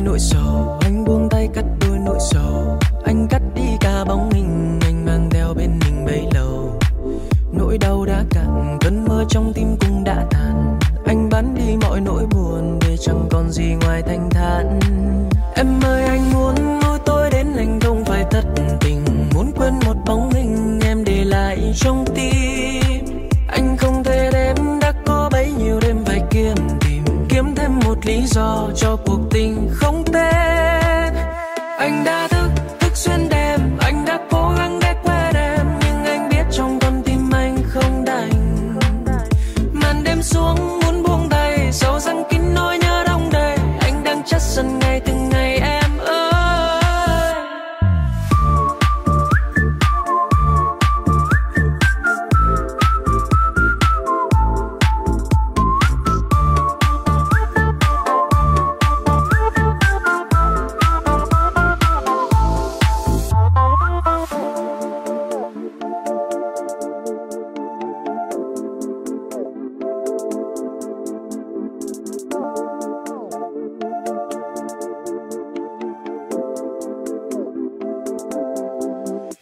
nỗi sầu. Anh buông tay cắt đôi nỗi sầu. Anh cắt đi cả bóng hình anh mang theo bên mình bấy lâu. Nỗi đau đã cạn, cơn mơ trong tim cũng đã tàn. Anh bán đi mọi nỗi buồn để chẳng còn gì ngoài thanh thản. Em ơi, anh muốn nuôi tôi đến anh không phải thất tình. Muốn quên một bóng hình em để lại trong tim. Anh không thể đếm đã có bấy nhiêu đêm phải kiếm tìm. Kiếm thêm một lý do cho cuộc tình không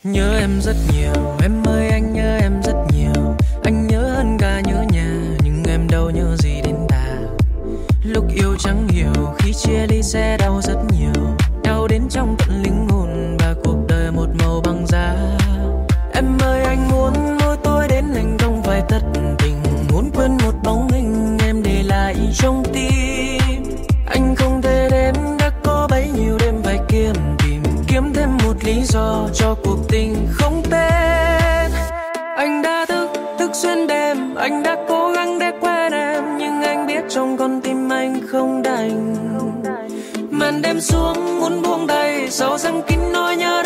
nhớ em rất nhiều, em ơi, anh nhớ em rất nhiều. Anh nhớ hơn cả nhớ nhà, nhưng em đâu nhớ gì đến ta. Lúc yêu chẳng hiểu khi chia ly sẽ đau rất nhiều. Đau đến trong tận linh hồn và cuộc đời một màu băng giá. Em ơi, anh muốn mỗi tôi đến anh không phải tất lý do cho cuộc tình không tên. Anh đã thức thức xuyên đêm, anh đã cố gắng để quên em, nhưng anh biết trong con tim anh không đành. Màn đêm xuống muốn buông đầy sâu răng kín nỗi nhớ